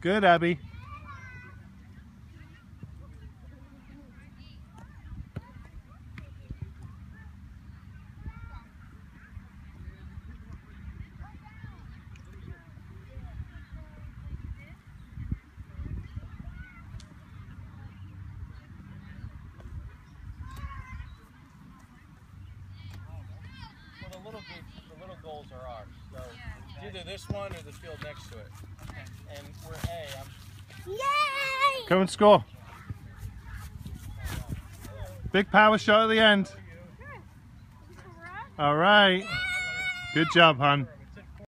Good, Abby. The little gate, the little goals are ours. So it's either this one or the field next to it. And Come and score. Big power shot at the end. All right. Good job, hon.